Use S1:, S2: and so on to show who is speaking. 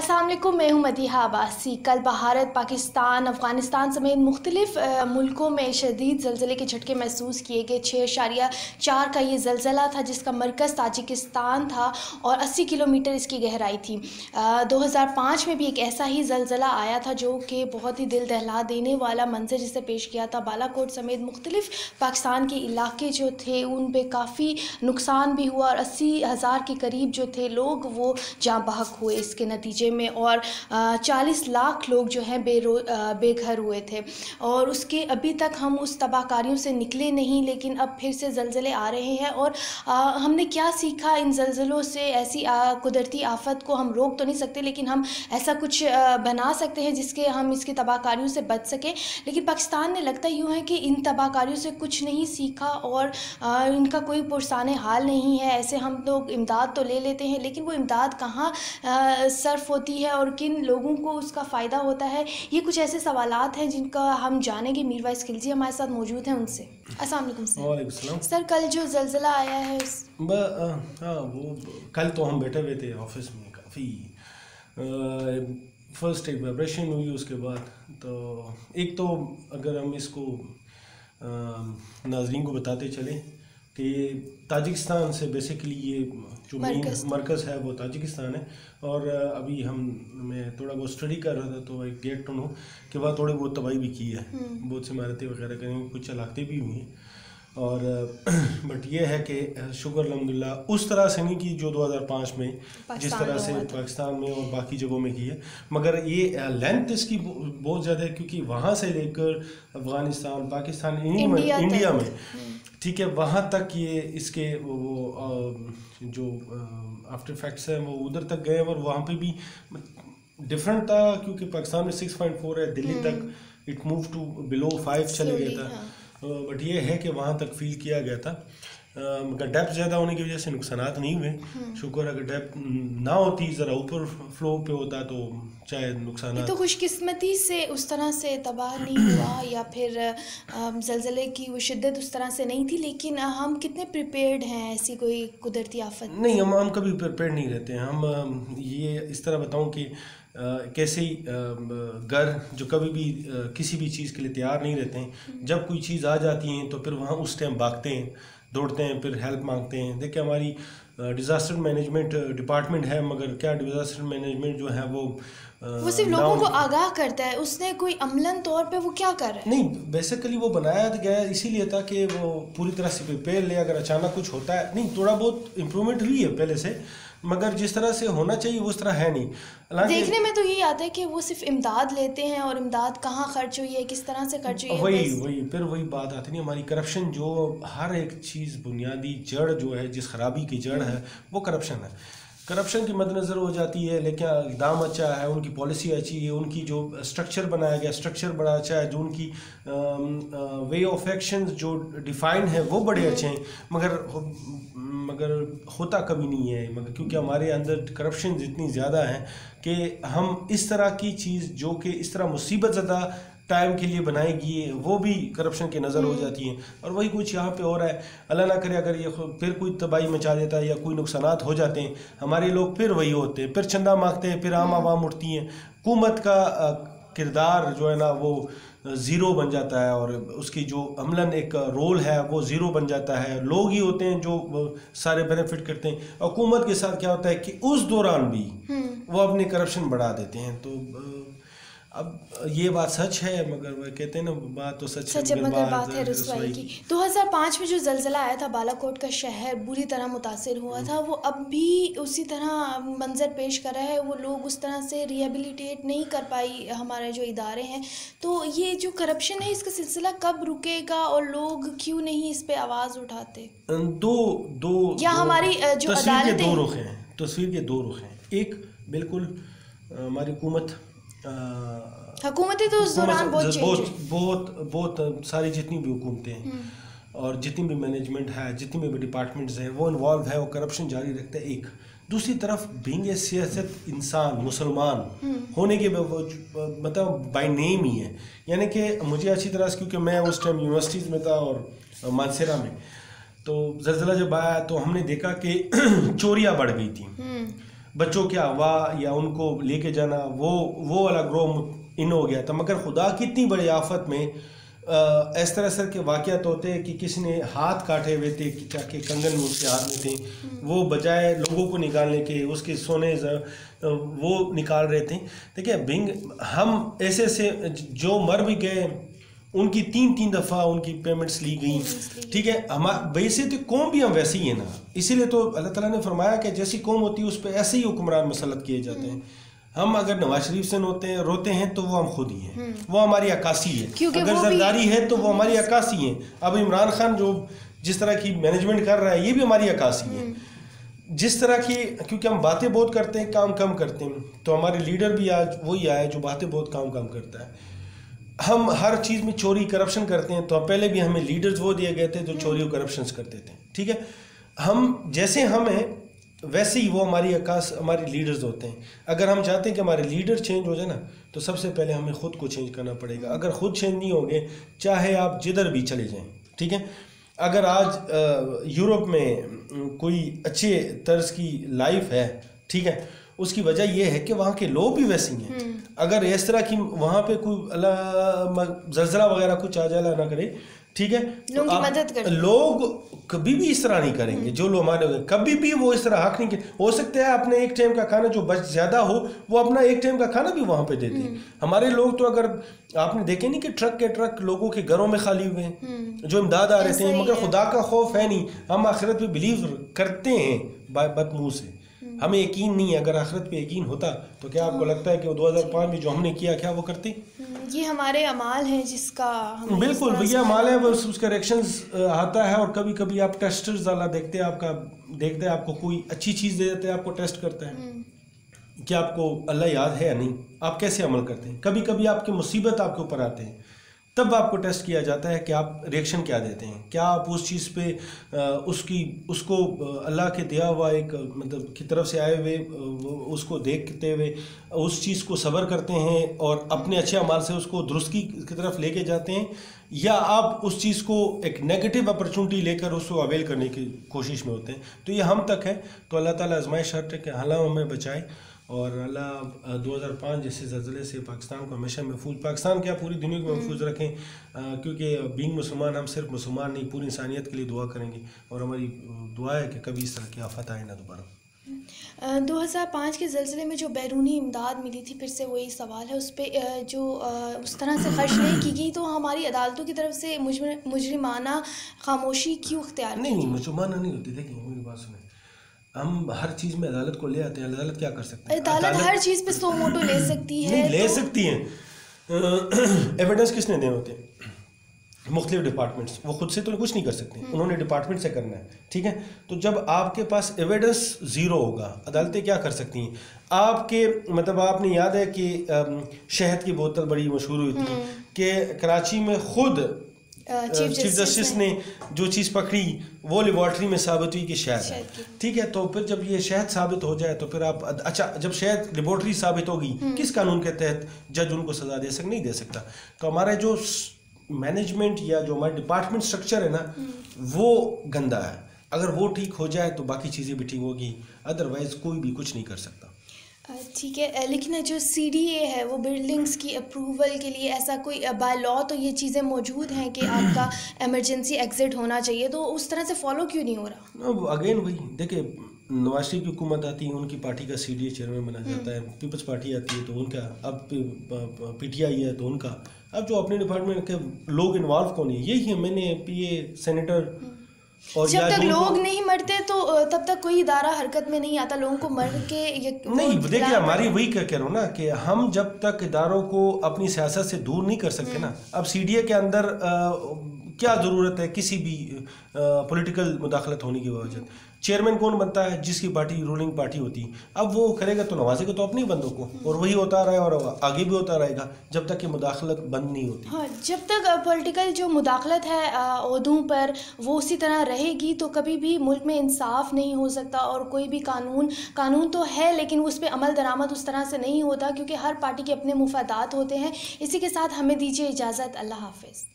S1: असलम मैं हूँ मदीहा अब्बासी। कल भारत, पाकिस्तान, अफ़गानिस्तान समेत मुख्तलिफ़ मुल्कों में शदीद जल्जले के झटके महसूस किए गए। छः शारिया चार का ये जल्जला था जिसका मरकज़ ताजिकिस्तान था और 80 किलोमीटर इसकी गहराई थी। दो हज़ार पाँच में भी एक ऐसा ही जलजिला आया था जो कि बहुत ही दिल दहला देने वाला मंजर जिसे पेश किया था। बालाकोट समेत मुख्तलिफ़ पाकिस्तान के इलाके जो थे, उन पर काफ़ी नुकसान भी हुआ और अस्सी हज़ार के करीब जो थे लोग वो जहाँ बहक हुए। इसके नतीजे में और चालीस लाख लोग जो हैं बेरो बेघर हुए थे। और उसके अभी तक हम उस तबाहकारियों से निकले नहीं, लेकिन अब फिर से जलज़ले आ रहे हैं और हमने क्या सीखा इन जलज़लों से? ऐसी कुदरती आफत को हम रोक तो नहीं सकते, लेकिन हम ऐसा कुछ बना सकते हैं जिसके हम इसकी तबाहकारियों से बच सकें। लेकिन पाकिस्तान ने लगता यूँ है कि इन तबाहकारियों से कुछ नहीं सीखा और इनका कोई पुरसान हाल नहीं है। ऐसे हम लोग इमदाद तो ले लेते हैं, लेकिन वो इमदाद कहाँ सर्फ होती है और किन लोगों को उसका फ़ायदा होता है ये कुछ ऐसे सवाल हैं जिनका हम जानेंगे। मीर वाइस खिलजी हमारे साथ मौजूद हैं उनसे। असल सर। सर कल जो जल्जला आया है उस
S2: हाँ वो कल तो हम बैठे हुए थे ऑफ़िस में काफ़ी। फ़र्स्ट एक वाइब्रेशन हुई उसके बाद तो एक तो अगर हम इसको नाजरीन को बताते चलें कि ताजिकिस्तान से बेसिकली ये जो मेन मरकज़। है वो ताजिकिस्तान है। और अभी हम मैं थोड़ा बहुत स्टडी कर रहा था तो एक गेट टू नो कि वहाँ थोड़ी बहुत तबाही भी की है। हम्म। बहुत से इमारतें वगैरह करेंगे कुछ चलाते भी हुई हैं। और बट ये है कि शुक्र अलहमदिल्ला उस तरह से नहीं की जो 2005 में जिस तरह से पाकिस्तान में और बाकी जगहों में की है। मगर ये लेंथ इसकी बहुत ज़्यादा है क्योंकि वहाँ से लेकर अफ़गानिस्तान पाकिस्तान इंडिया, इंडिया में। हम्म। ठीक है वहाँ तक ये इसके वो, जो आफ्टर फैक्ट्स हैं वो उधर तक गए और वहाँ पे भी डिफरेंट था क्योंकि पाकिस्तान में सिक्स पॉइंट फोर है दिल्ली तक it move to below five चले गया था। बट ये है कि वहाँ तक फील किया गया था। मगर डेप्थ ज़्यादा होने की वजह से नुकसान नहीं हुए हम्म। शुक्र अगर डेप्थ ना होती ज़रा ऊपर फ्लो पे होता तो चाहे नुकसान
S1: तो खुशकिस्मती से उस तरह से तबाह नहीं हुआ या फिर जलजले की वो शिद्दत उस तरह से नहीं थी लेकिन हम कितने प्रिपेयर्ड हैं ऐसी कोई कुदरती आफत
S2: नहीं हम हम कभी प्रिपेयर्ड नहीं रहते हैं हम ये इस तरह बताऊँ कि कैसे घर जो कभी भी किसी भी चीज़ के लिए तैयार नहीं रहते हैं हम्म। जब कोई चीज़ आ जाती है तो फिर वहाँ उस टाइम भागते हैं दौड़ते हैं फिर हेल्प मांगते हैं। देखिए हमारी डिज़ास्टर मैनेजमेंट डिपार्टमेंट है मगर क्या डिज़ास्टर मैनेजमेंट जो है वो
S1: वो सिर्फ़ लोगों को आगाह करता है उसने कोई अमलन तौर पे वो क्या कर रहा है?
S2: नहीं बेसिकली वो बनाया गया इसीलिए था कि वो पूरी तरह से प्रिपेयर ले अगर अचानक कुछ होता है। नहीं थोड़ा बहुत इम्प्रूवमेंट हुई है पहले से मगर जिस तरह से होना चाहिए उस तरह है नहीं।
S1: देखने में तो यही आता है कि वो सिर्फ़ इमदाद लेते हैं और इमदाद कहाँ खर्च हुई है किस तरह से खर्च हुई है
S2: वही वही फिर वही बात आती नहीं हमारी करप्शन जो हर एक चीज़ बुनियादी जड़ जो है जिस खराबी की जड़ है वो करप्शन है। करप्शन की मद्दनज़र हो जाती है, लेकिन दाम अच्छा है, उनकी पॉलिसी अच्छी है, उनकी जो स्ट्रक्चर बनाया गया स्ट्रक्चर बड़ा अच्छा है, जो उनकी वे ऑफ़ एक्शन जो डिफाइन है, वो बड़े अच्छे हैं। मगर मगर होता कभी नहीं है, मगर क्योंकि हमारे अंदर करप्शन इतनी ज़्यादा है कि हम इस तरह की चीज़, जो कि इस तरह मुसीबत ज़्यादा टाइम के लिए बनाएगी वो भी करप्शन की नज़र हो हम्म। जाती है। और वही कुछ यहाँ पे हो रहा है। अल्लाह ना करे अगर ये फिर कोई तबाही मचा देता है या कोई नुकसान हो जाते हैं हमारे लोग फिर वही होते हैं। फिर चंदा मांगते हैं फिर आम हम्म। आवाम उठती हैं। हुकूमत का किरदार जो है ना वो ज़ीरो बन जाता है और उसकी जो अमलन एक रोल है वो ज़ीरो बन जाता है। लोग ही होते हैं जो सारे बेनिफिट करते हैं। हुकूमत के साथ क्या होता है कि उस दौरान भी हम्म। वो अपनी करप्शन बढ़ा देते हैं। तो अब ये बात सच है मगर कहते हैं ना बात तो सच,
S1: सच है मगर बात है रसवाई की। 2005 में जो जलजला आया था बालाकोट का शहर बुरी तरह मुतासर हुआ था। वो अब भी उसी तरह मंजर पेश कर रहा है। वो लोग उस तरह से रिहेबिलिटेट नहीं कर पाई हमारे जो इदारे हैं। तो ये जो करप्शन है इसका सिलसिला कब रुकेगा और लोग क्यों नहीं इस पर आवाज़ उठाते?
S2: दो दो
S1: या हमारी जो
S2: अदालतें दो रुख हैं तस्वीर के दो रुख हैं। एक बिल्कुल हमारी हुकूमत
S1: हुकूमतें तो उस दौरान बहुत
S2: बहुत बहुत बहुत सारी जितनी भी हुकूमतें हैं हम्म। और जितनी भी मैनेजमेंट है जितनी भी डिपार्टमेंट्स हैं वो इन्वॉल्व है वो करप्शन जारी रखते हैं एक दूसरी तरफ़ बींग ए सियासत इंसान मुसलमान हम्म। होने के मतलब बाय नेम ही है यानी कि मुझे अच्छी तरह से क्योंकि मैं उस टाइम यूनिवर्सिटीज़ में था और मानसेरा में तो जल्जला जब आया तो हमने देखा कि चोरियाँ बढ़ गई थी हम्म। बच्चों के अगवा या उनको लेके जाना वो वो वाला ग्रोह इन हो गया था। मगर खुदा कितनी बड़ी आफत में इस तरह सर के वाक़ात होते हैं कि किसी ने हाथ काटे हुए थे ताकि कंगन में उसके हाथ में थे। वो बजाय लोगों को निकालने के उसके सोने वो निकाल रहे थे। देखिए बिंग हम ऐसे ऐसे जो मर भी गए उनकी तीन तीन दफ़ा उनकी पेमेंट्स ली गई। ठीक है? हम वैसे तो कौम भी हम वैसे ही है ना। इसीलिए तो अल्लाह ताला ने फरमाया कि जैसी कौम होती है उस पर ऐसे ही हुक्मरान मसलत किए जाते हैं। हम अगर नवाज़ शरीफ से रोते हैं रोते हैं तो वो हम खुद ही हैं। हम्म। वो हमारी अक्सी है। अगर जरदारी है तो वो हमारी अक्सी है। अब इमरान खान जो जिस तरह की मैनेजमेंट कर रहा है ये भी हमारी अक्सी है। हम्म। जिस तरह की क्योंकि हम बातें बहुत करते हैं काम कम करते हैं तो हमारे लीडर भी आज वही आए जो बातें बहुत काम कम करता है। हम हर चीज़ में चोरी करप्शन करते हैं तो पहले भी हमें लीडर्स वो दिए गए थे जो हम्म। चोरी और करप्शन करते थे ठीक है? हम जैसे हमें वैसे ही वो हमारी अकाश हमारे लीडर्स होते हैं। अगर हम चाहते हैं कि हमारे लीडर चेंज हो जाए ना तो सबसे पहले हमें ख़ुद को चेंज करना पड़ेगा। अगर ख़ुद चेंज नहीं होंगे चाहे आप जिधर भी चले जाएँ ठीक है? अगर आज यूरोप में कोई अच्छे तर्ज की लाइफ है ठीक है? उसकी वजह यह है कि वहाँ के लोग भी वैसे ही हैं। हम्म। अगर इस तरह की वहाँ पे कोई अल्लाह जलजला वगैरह कुछ आ जाए ना करे ठीक है?
S1: लोग तो मदद कर।
S2: लोग कभी भी इस तरह नहीं करेंगे। जो लोग हमारे कभी भी वो इस तरह हक नहीं करेंगे हो सकता है अपने एक टाइम का खाना जो बच ज़्यादा हो वो अपना एक टाइम का खाना भी वहाँ पे देते हैं हम्म। हमारे लोग तो अगर आपने देखे नहीं कि ट्रक के ट्रक लोगों के घरों में खाली हुए हैं? हम्म। जो इमदाद आ रहे थे मगर खुदा का खौफ है नहीं। हम आखिरत पे बिलीव करते हैं बदमुँह से। हम्म। हमें यकीन नहीं है अगर आखिरत पे यकीन होता तो क्या आपको लगता है कि वो 2005 में जो हमने किया क्या वो करते?
S1: ये हमारे अमाल हैं जिसका
S2: बिल्कुल भैया अमाल है बस उसका रिएक्शंस आता है और कभी कभी आप टेस्टर्स वाला देखते हैं आपका देखते हैं आपको कोई अच्छी चीज़ दे देते हैं आपको टेस्ट करते हैं। हम्म। क्या आपको अल्लाह याद है या नहीं? आप कैसे अमल करते हैं? कभी कभी आपकी मुसीबत आपके ऊपर आते हैं। तब आपको टेस्ट किया जाता है कि आप रिएक्शन क्या देते हैं। क्या आप उस चीज़ पे उसकी, उसको अल्लाह के दिया हुआ एक मतलब की तरफ़ से आए हुए उसको देखते हुए, उस चीज़ को सब्र करते हैं और अपने अच्छे अमाल से उसको दुरुस्ती की तरफ़ लेके जाते हैं, या आप उस चीज़ को एक नेगेटिव अपॉर्चुनिटी लेकर उसको अवेल करने की कोशिश में होते हैं। तो ये हम तक है। तो अल्लाह ताला आजमाइश शर्त है कि हालाँकि हमें बचाए। और अल्लाह 2005 जैसे जल्जले से पाकिस्तान को हमेशा महफूज पाकिस्तान क्या पूरी दुनिया को महफूज रखें? क्योंकि बींग मुसलमान हम सिर्फ़ मुसलमान नहीं पूरी इंसानियत के लिए दुआ करेंगे। और हमारी दुआ है कि कभी इस तरह की आफत आए ना दोबारा।
S1: दो हज़ार पाँच के ज़लज़ले में जो बैरूनी इमदाद मिली थी फिर से वही सवाल है उस पर जो उस तरह से खर्च नहीं की गई तो हमारी अदालतों की तरफ़ से मुजरिमाना खामोशी क्यों अख्तियार
S2: नहीं नहीं मुजरमाना नहीं होती देखिए मेरी बात सुने। हम हर चीज़ में अदालत को ले आते हैं अदालत क्या कर सकते
S1: हैं? अदालत हर चीज़ पे सो मोटो ले सकती है
S2: नहीं ले तो... सकती है। एविडेंस किसने देने होते हैं? मुख्तलिफ़ डिपार्टमेंट्स वो खुद से तो कुछ नहीं कर सकते। हम्म। उन्होंने डिपार्टमेंट से करना है ठीक है? तो जब आपके पास एविडेंस ज़ीरो होगा अदालतें क्या कर सकती हैं? आपके मतलब आपने याद है कि शहद की बोतल बड़ी मशहूर हुई थी हम्म। कि कराची में खुद चीफ जस्टिस ने जो चीज़ पकड़ी वो लेबॉर्ट्री में साबित हुई कि शहद है। ठीक है तो फिर जब ये शहद साबित हो जाए तो फिर आप अच्छा जब शहद लेबॉर्ट्री साबित होगी हम्म। किस कानून के तहत जज उनको सजा दे सक नहीं दे सकता? तो हमारा जो मैनेजमेंट या जो हमारा डिपार्टमेंट स्ट्रक्चर है ना हम्म। वो गंदा है। अगर वो ठीक हो जाए तो बाकी चीज़ें भी ठीक होगी। अदरवाइज़ कोई भी कुछ नहीं कर सकता।
S1: ठीक है। लेकिन जो सी डी ए है वो बिल्डिंग्स की अप्रूवल के लिए ऐसा कोई बाय लॉ तो ये चीज़ें मौजूद हैं कि आपका एमरजेंसी एग्ज़िट होना चाहिए तो उस तरह से फॉलो क्यों नहीं हो
S2: रहा? अगेन वही देखिए नवाज़ शरीफ की हुकूमत आती है उनकी पार्टी का सी डी ए चेयरमैन बना जाता है पीपल्स पार्टी आती है तो उनका अब पी टी आई है तो उनका। अब जो अपने डिपार्टमेंट के लोग इन्वॉल्व कौन है यही है मैंने पी ए सेनेटर
S1: और जब तक लोग नहीं मरते तो तब तक कोई इदारा हरकत में नहीं आता। लोगों को मर के ये
S2: नहीं देखिए हमारी वही कह रहा हूँ ना कि हम जब तक इदारों को अपनी सियासत से दूर नहीं कर सकते ना हम्म। अब सी डी ए के अंदर आ, क्या ज़रूरत है किसी भी पॉलिटिकल मुदाखलत होने की वजह चेयरमैन कौन बनता है, जिसकी पार्टी रूलिंग पार्टी होती है। अब वो करेगा तो नवाजेगा तो अपने बंदों को, और वही होता रहा है और आगे भी होता रहेगा, जब तक कि मुदाखलत बंद नहीं होती।
S1: हाँ जब तक पॉलिटिकल जो मुदाखलत है अहदों पर, वो उसी तरह रहेगी तो कभी भी मुल्क में इंसाफ नहीं हो सकता, और कोई भी कानून कानून तो है, लेकिन उस पर अमल दरामद उस तरह से नहीं होता, क्योंकि हर पार्टी के अपने मुफादात होते हैं। इसी के साथ हमें दीजिए इजाज़त, अल्लाह हाफिज़।